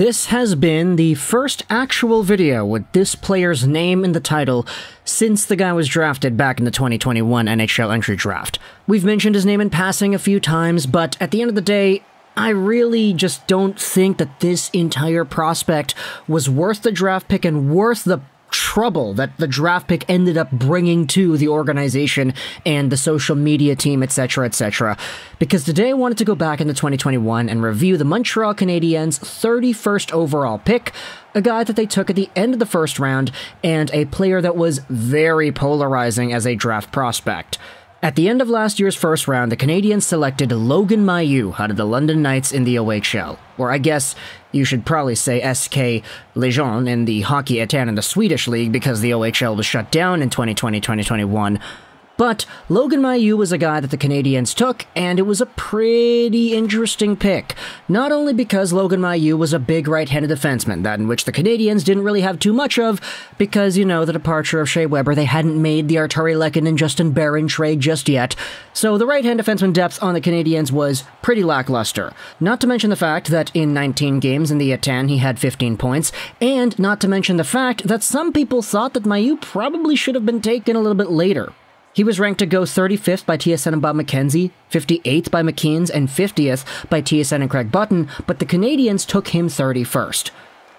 This has been the first actual video with this player's name in the title since the guy was drafted back in the 2021 NHL entry draft. We've mentioned his name in passing a few times, but at the end of the day, I really just don't think that this entire prospect was worth the draft pick and worth the trouble that the draft pick ended up bringing to the organization and the social media team, etc., etc. Because today I wanted to go back into 2021 and review the Montreal Canadiens' 31st overall pick, a guy that they took at the end of the first round, and a player that was very polarizing as a draft prospect. At the end of last year's first round, the Canadiens selected Logan Mailloux out of the London Knights in the OHL, or I guess you should probably say SK Lejon in the Hockey Ettan in the Swedish league because the OHL was shut down in 2020-2021. But Logan Mailloux was a guy that the Canadians took, and it was a pretty interesting pick. Not only because Logan Mailloux was a big right-handed defenseman, that in which the Canadians didn't really have too much of, because, you know, the departure of Shea Weber, they hadn't made the Artturi Lehkonen and Justin Barron trade just yet, so the right-hand defenseman depth on the Canadians was pretty lackluster. Not to mention the fact that in 19 games in the Ettan he had 15 points, and not to mention the fact that some people thought that Mailloux probably should have been taken a little bit later. He was ranked to go 35th by TSN and Bob McKenzie, 58th by McKeen's, and 50th by TSN and Craig Button, but the Canadians took him 31st.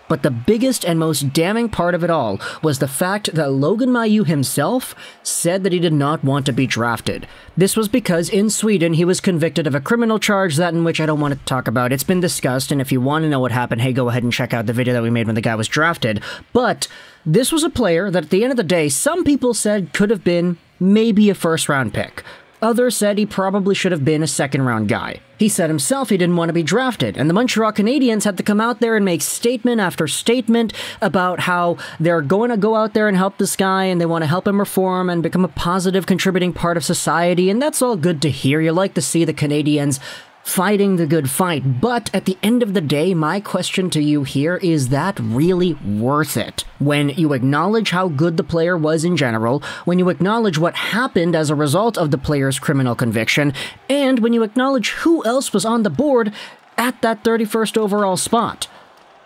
But the biggest and most damning part of it all was the fact that Logan Mailloux himself said that he did not want to be drafted. This was because in Sweden he was convicted of a criminal charge that in which I don't want to talk about. It's been discussed, and if you want to know what happened, hey, go ahead and check out the video that we made when the guy was drafted. But this was a player that at the end of the day, some people said could have been maybe a first round pick. Others said he probably should have been a second round guy. He said himself he didn't want to be drafted, and the Montreal Canadiens had to come out there and make statement after statement about how they're going to go out there and help this guy and they want to help him reform and become a positive contributing part of society, and that's all good to hear. You like to see the Canadiens fighting the good fight. But at the end of the day, my question to you here is that really worth it? When you acknowledge how good the player was in general, when you acknowledge what happened as a result of the player's criminal conviction, and when you acknowledge who else was on the board at that 31st overall spot.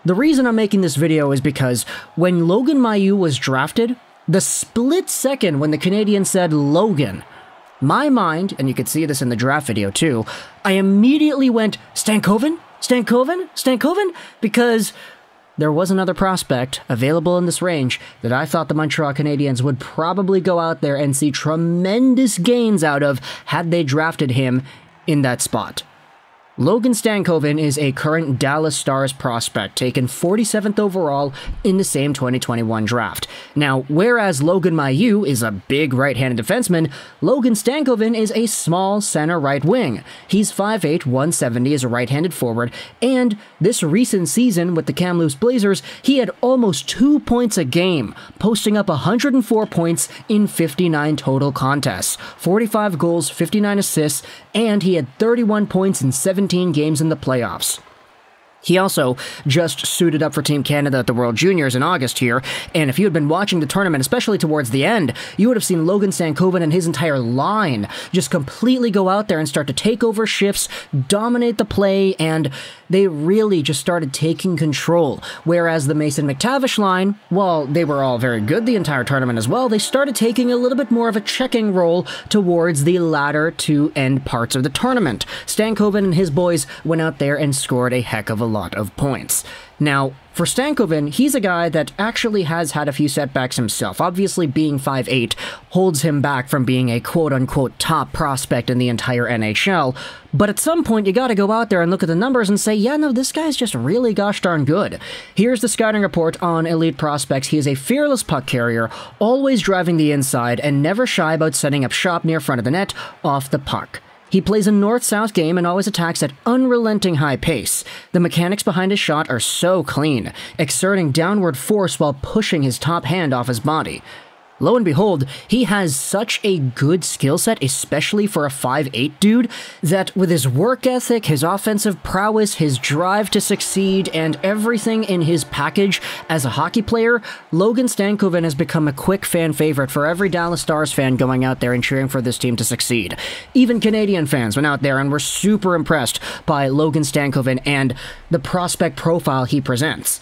The reason I'm making this video is because when Logan Mailloux was drafted, the split second when the Canadian said Logan, my mind, and you could see this in the draft video too, I immediately went, Stankoven? Stankoven? Stankoven? Because there was another prospect available in this range that I thought the Montreal Canadiens would probably go out there and see tremendous gains out of had they drafted him in that spot. Logan Stankoven is a current Dallas Stars prospect, taken 47th overall in the same 2021 draft. Now, whereas Logan Mailloux is a big right-handed defenseman, Logan Stankoven is a small center right wing. He's 5'8", 170 as a right-handed forward, and this recent season with the Kamloops Blazers, he had almost two points a game, posting up 104 points in 59 total contests, 45 goals, 59 assists, and he had 31 points in 17 games in the playoffs. He also just suited up for Team Canada at the World Juniors in August here, and if you had been watching the tournament, especially towards the end, you would have seen Logan Stankoven and his entire line just completely go out there and start to take over shifts, dominate the play, and they really just started taking control. Whereas the Mason McTavish line, while they were all very good the entire tournament as well, they started taking a little bit more of a checking role towards the latter two end parts of the tournament. Stankoven and his boys went out there and scored a heck of a lot of points. Now, for Stankoven, he's a guy that actually has had a few setbacks himself. Obviously, being 5'8 holds him back from being a quote unquote top prospect in the entire NHL. But at some point, you gotta go out there and look at the numbers and say, yeah, no, this guy's just really gosh darn good. Here's the scouting report on elite prospects. He is a fearless puck carrier, always driving the inside, and never shy about setting up shop near front of the net off the puck. He plays a north south game and always attacks at unrelenting high pace. The mechanics behind his shot are so clean, exerting downward force while pushing his top hand off his body. Lo and behold, he has such a good skill set, especially for a 5'8 dude, that with his work ethic, his offensive prowess, his drive to succeed, and everything in his package as a hockey player, Logan Stankoven has become a quick fan favorite for every Dallas Stars fan going out there and cheering for this team to succeed. Even Canadian fans went out there and were super impressed by Logan Stankoven and the prospect profile he presents.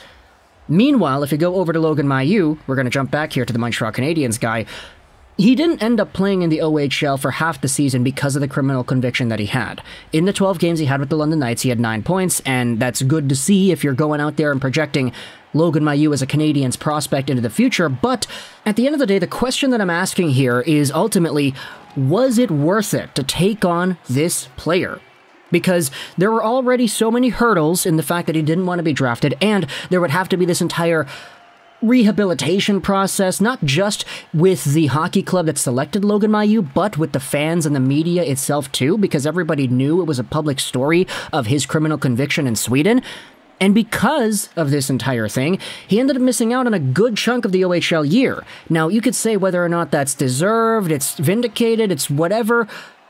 Meanwhile, if you go over to Logan Mailloux, we're going to jump back here to the Montreal Canadiens guy. He didn't end up playing in the OHL for half the season because of the criminal conviction that he had. In the 12 games he had with the London Knights, he had 9 points, and that's good to see if you're going out there and projecting Logan Mailloux as a Canadiens prospect into the future. But at the end of the day, the question that I'm asking here is ultimately was it worth it to take on this player? Because there were already so many hurdles in the fact that he didn't want to be drafted, and there would have to be this entire rehabilitation process, not just with the hockey club that selected Logan Mailloux, but with the fans and the media itself too, because everybody knew it was a public story of his criminal conviction in Sweden. And because of this entire thing, he ended up missing out on a good chunk of the OHL year. Now, you could say whether or not that's deserved, it's vindicated, it's whatever.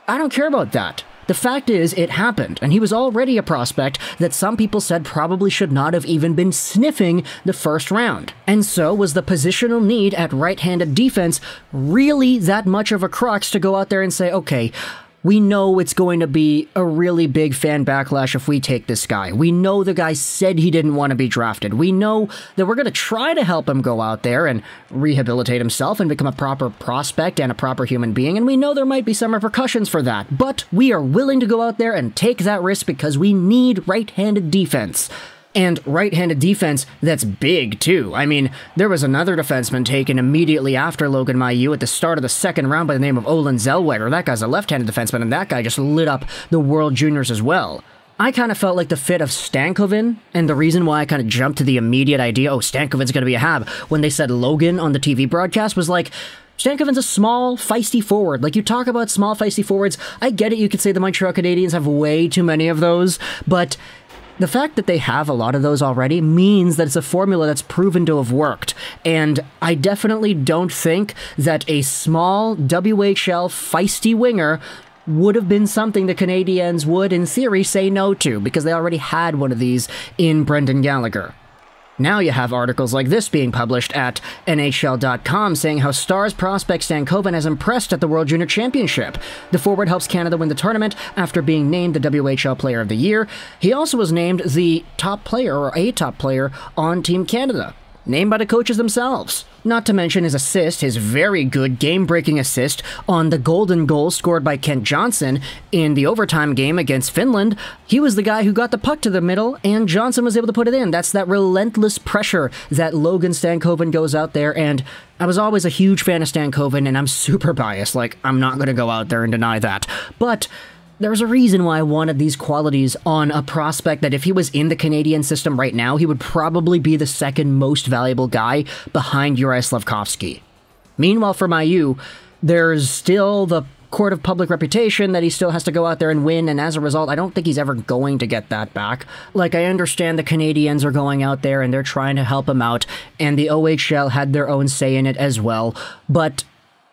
I don't care about that. The fact is, it happened, and he was already a prospect that some people said probably should not have even been sniffing the first round. And so, was the positional need at right handed defense really that much of a crux to go out there and say, okay, we know it's going to be a really big fan backlash if we take this guy. We know the guy said he didn't want to be drafted. We know that we're going to try to help him go out there and rehabilitate himself and become a proper prospect and a proper human being. And we know there might be some repercussions for that. But we are willing to go out there and take that risk because we need right handed defense and right-handed defense that's big too. I mean, there was another defenseman taken immediately after Logan Mailloux at the start of the second round by the name of Olin Zellweger. That guy's a left-handed defenseman, and that guy just lit up the World Juniors as well. I kind of felt like the fit of Stankoven, and the reason why I kind of jumped to the immediate idea, oh, Stankoven's going to be a Hab, when they said Logan on the TV broadcast was like, Stankoven's a small, feisty forward. Like, you talk about small, feisty forwards. I get it, you could say the Montreal Canadiens have way too many of those, but the fact that they have a lot of those already means that it's a formula that's proven to have worked. And I definitely don't think that a small WHL feisty winger would have been something the Canadians would, in theory, say no to, because they already had one of these in Brendan Gallagher. Now you have articles like this being published at NHL.com saying how Stars prospect Stankoven has impressed at the World Junior Championship. The forward helps Canada win the tournament after being named the WHL Player of the Year. He also was named the top player or a top player on Team Canada named by the coaches themselves. Not to mention his assist, his very good game breaking assist on the golden goal scored by Kent Johnson in the overtime game against Finland. He was the guy who got the puck to the middle, and Johnson was able to put it in. That's that relentless pressure that Logan Stankoven goes out there, and I was always a huge fan of Stankoven, and I'm super biased. Like, I'm not going to go out there and deny that. But there's a reason why I wanted these qualities on a prospect that if he was in the Canadian system right now, he would probably be the second most valuable guy behind Uri Slafkovsky. Meanwhile, for Mailloux, there's still the court of public reputation that he still has to go out there and win, and as a result, I don't think he's ever going to get that back. Like, I understand the Canadians are going out there and they're trying to help him out, and the OHL had their own say in it as well, but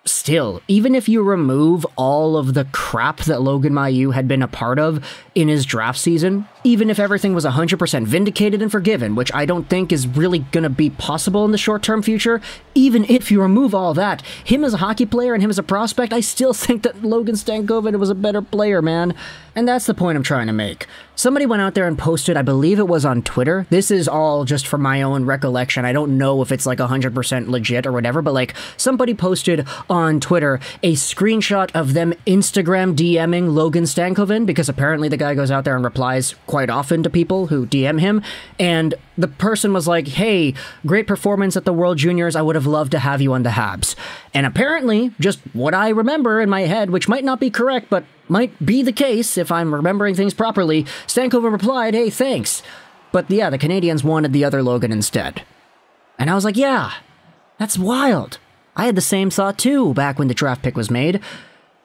still, even if you remove all of the crap that Logan Mailloux had been a part of in his draft season, even if everything was 100% vindicated and forgiven, which I don't think is really going to be possible in the short term future, even if you remove all that, him as a hockey player and him as a prospect, I still think that Logan Stankoven was a better player, man. And that's the point I'm trying to make. Somebody went out there and posted, I believe it was on Twitter. This is all just from my own recollection. I don't know if it's like 100% legit or whatever, but like somebody posted on Twitter a screenshot of them Instagram DMing Logan Stankoven because apparently the guy goes out there and replies quite often to people who DM him. And the person was like, hey, great performance at the World Juniors. I would have loved to have you on the Habs. And apparently, just what I remember in my head, which might not be correct, but might be the case if I'm remembering things properly, Stankoven replied, hey, thanks. But yeah, the Canadians wanted the other Logan instead. And I was like, yeah, that's wild. I had the same thought too back when the draft pick was made.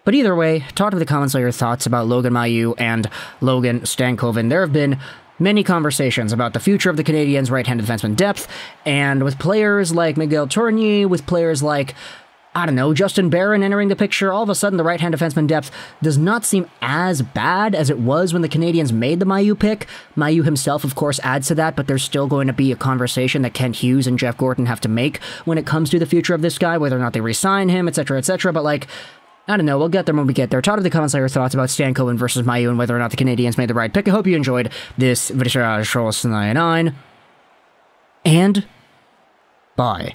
But either way, talk to the comments on your thoughts about Logan Mailloux and Logan Stankoven. There have been many conversations about the future of the Canadiens' right-handed defenseman depth, and with players like Miguel Tourigny, with players like I don't know, Justin Barron entering the picture, all of a sudden the right hand defenseman depth does not seem as bad as it was when the Canadiens made the Mailloux pick. Mailloux himself, of course, adds to that, but there's still going to be a conversation that Kent Hughes and Jeff Gorton have to make when it comes to the future of this guy, whether or not they resign him, etc., etc. But like, I don't know. We'll get there when we get there. Talk in the comments your thoughts about Stankoven versus Mailloux and whether or not the Canadians made the right pick. I hope you enjoyed this video. 99. And bye.